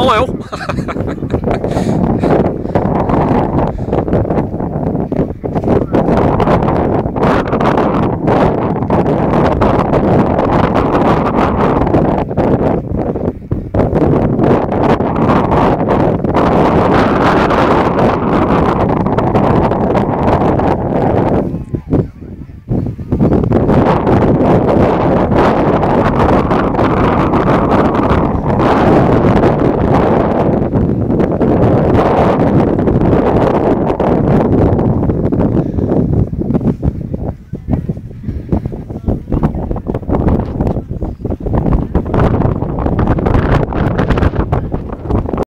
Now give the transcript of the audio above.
Bom, eu.